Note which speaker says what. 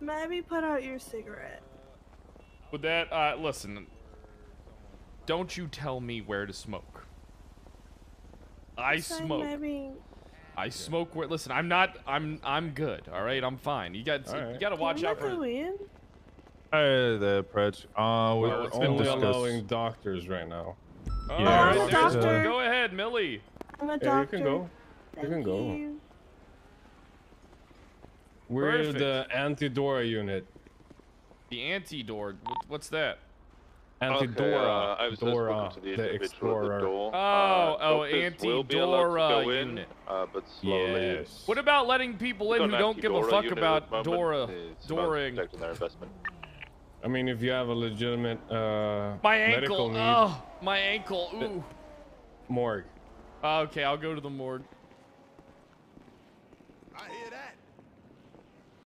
Speaker 1: Maybe put out your cigarette.
Speaker 2: With that, uh, listen. Don't you tell me where to smoke. I
Speaker 1: Say
Speaker 2: smoke.
Speaker 1: Maybe.
Speaker 2: I smoke where, listen, I'm not, I'm, I'm good, alright? I'm fine. You got,
Speaker 3: All
Speaker 2: you gotta watch
Speaker 1: Can
Speaker 2: out
Speaker 1: we
Speaker 2: for,
Speaker 1: go in?
Speaker 4: Hey there, Pretch. Uh, we
Speaker 3: We're
Speaker 2: let's
Speaker 3: only
Speaker 2: go.
Speaker 3: allowing doctors right now.
Speaker 2: Oh,
Speaker 4: Yeah,
Speaker 2: alright,
Speaker 1: I'm a doctor.
Speaker 2: Go ahead, Millie.
Speaker 1: I'm a
Speaker 3: Yeah, you can go.
Speaker 1: Thank
Speaker 3: can go.
Speaker 1: you.
Speaker 3: We're
Speaker 2: Perfect.
Speaker 3: the anti-Dora unit.
Speaker 2: The anti-door, what- what's that?
Speaker 3: Anti-Dora.
Speaker 5: Okay, uh, I was
Speaker 3: Dora,
Speaker 5: spoken to the,
Speaker 3: the explorer.
Speaker 5: The.
Speaker 2: Oh,
Speaker 5: uh,
Speaker 2: oh,
Speaker 5: doctors will be allowed to
Speaker 2: anti-Dora
Speaker 5: in,
Speaker 2: unit.
Speaker 5: Uh, but slowly.
Speaker 3: Yes.
Speaker 2: What about letting people in who don't give a fuck about
Speaker 5: at the moment.
Speaker 2: Dora, Doring?
Speaker 5: protecting their investment.
Speaker 3: I mean, if you have a legitimate uh,
Speaker 2: My
Speaker 3: medical
Speaker 2: ankle,
Speaker 3: need,
Speaker 2: oh, my ankle, ooh.
Speaker 3: morgue.
Speaker 2: Okay, I'll go to the morgue.